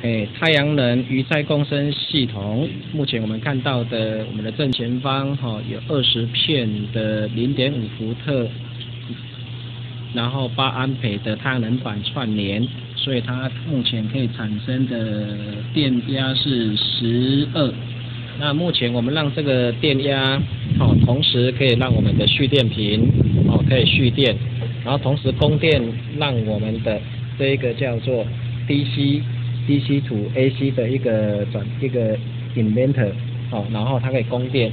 哎，太阳能鱼菜共生系统，目前我们看到的，我们的正前方哈有二十片的零点五伏特，然后八安培的太阳能板串联，所以它目前可以产生的电压是十二。那目前我们让这个电压哦，同时可以让我们的蓄电瓶哦可以蓄电，然后同时供电让我们的这一个叫做 DC。DC to AC 的一个转一个 inverter 哦，然后它可以供电，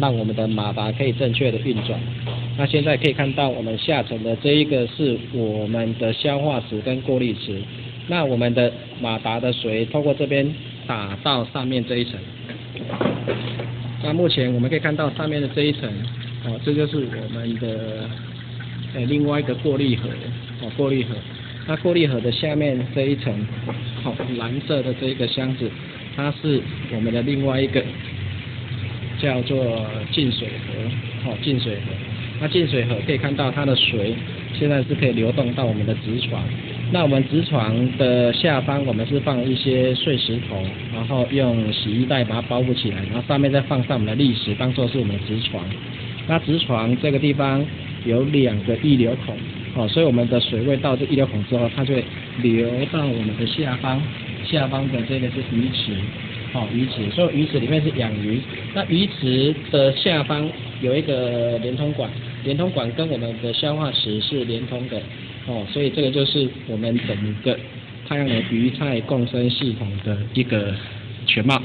让我们的马达可以正确的运转。那现在可以看到我们下层的这一个是我们的消化池跟过滤池。那我们的马达的水透过这边打到上面这一层。那目前我们可以看到上面的这一层哦，这就是我们的呃另外一个过滤盒哦，过滤盒。那过滤盒的下面这一层，好蓝色的这个箱子，它是我们的另外一个叫做进水盒，好进水盒。那进水盒可以看到它的水现在是可以流动到我们的直床。那我们直床的下方我们是放一些碎石头，然后用洗衣袋把它包覆起来，然后上面再放上我们的砾石，当做是我们的直床。那直床这个地方有两个溢流孔。哦，所以我们的水位到这溢流孔之后，它就会流到我们的下方，下方的这个是鱼池，哦，鱼池，所以鱼池里面是养鱼。那鱼池的下方有一个连通管，连通管跟我们的消化池是连通的，哦，所以这个就是我们整个太阳能鱼菜共生系统的一个全貌。